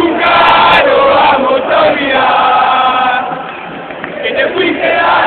nunca lo vamos a olvidar. Que te fuiste a